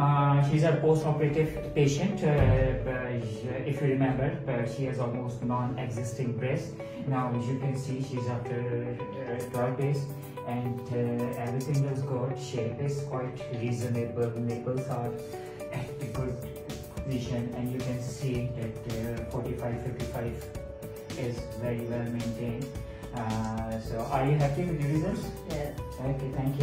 uh, she's a post-operative patient. Uh, uh, if you remember, uh, she has almost non-existing breast. Now, as you can see, she's after uh, uh 12 days and uh, everything is good. Shape is quite reasonable. Nipples are at a good position and you can see that uh, 45, 55 is very well maintained. So, are you happy with the results? Yes. Okay, thank you.